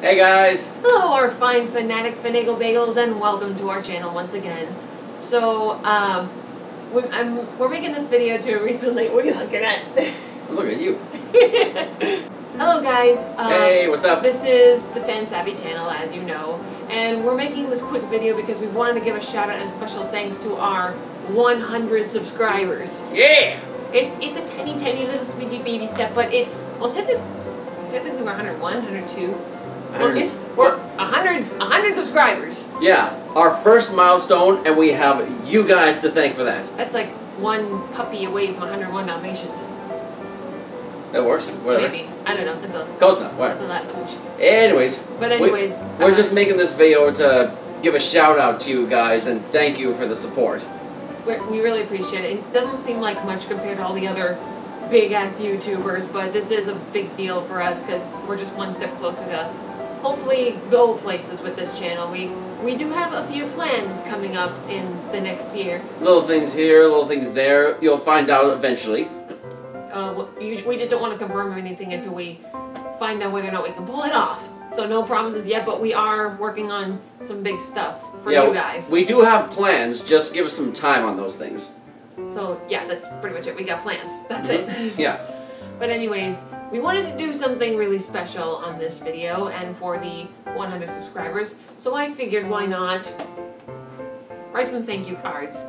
Hey guys! Hello, our fine fanatic finagle bagels, and welcome to our channel once again. So, um, we, I'm, we're making this video too recently. What are you looking at? Look at you. Hello, guys. Um, Hey, what's up? This is the Fan Savvy channel, as you know, and we're making this quick video because we wanted to give a shout out and special thanks to our 100 subscribers. Yeah! It's it's a tiny, tiny little smidgy baby step, but it's well, technically, technically we're 101, 102. It's we're 100, 100 subscribers. Yeah, our first milestone, and we have you guys to thank for that. That's like one puppy away from 101 Dalmatians. That works. Whatever. Maybe I don't know. That's a Close enough. that's Whatever. a lot of. Anyways, But anyways, we're uh, just making this video to give a shout out to you guys and thank you for the support. we really appreciate it. It doesn't seem like much compared to all the other big ass YouTubers, but this is a big deal for us because we're just one step closer to hopefully go places with this channel. We we do have a few plans coming up in the next year. Little things here, little things there. You'll find out eventually. Uh, you- we just don't want to confirm anything until we find out whether or not we can pull it off. So no promises yet, but we are working on some big stuff for yeah, you guys. We do have plans. Just give us some time on those things. so yeah, that's pretty much it. We got plans. That's Mhm. it. Yeah. But anyways, we wanted to do something really special on this video and for the 100 subscribers. So I figured why not write some thank you cards.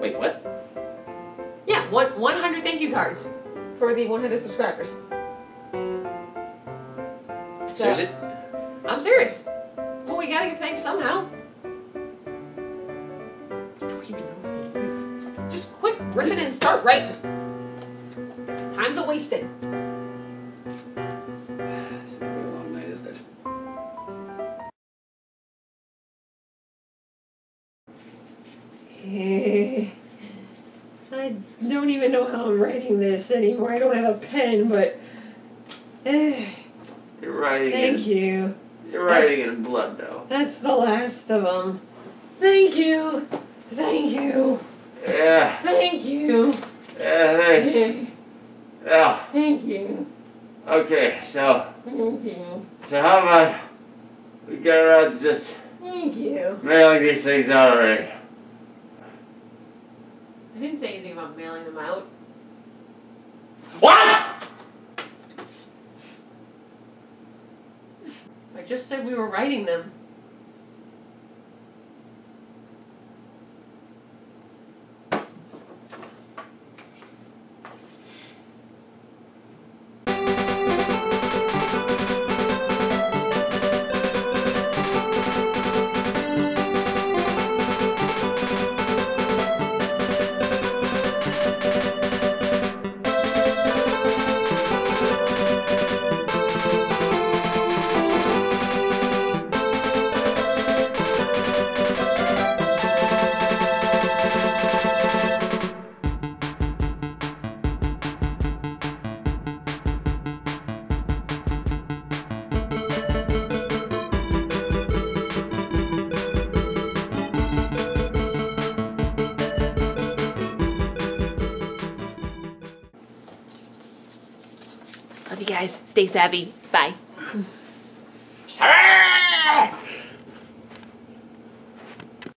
Wait, what? Yeah, one, 100 thank you cards for the 100 subscribers. So, Seriously? I'm serious. Well, we gotta give thanks somehow. Just quit ripping and start writing. Time's wasted. It's gonna long night, isn't it? Eh, I don't even know how I'm writing this anymore. I don't have a pen, but. eh, You're writing thank you. You're writing in blood though. That's the last of them. Thank you. Thank you. Yeah. Thank you. Yeah. Yeah. Thank you. Okay. So, Thank you. so how about we get around to just Thank you. mailing these things out already? I didn't say anything about mailing them out. What? I just said we were writing them. You guys. Stay savvy. Bye.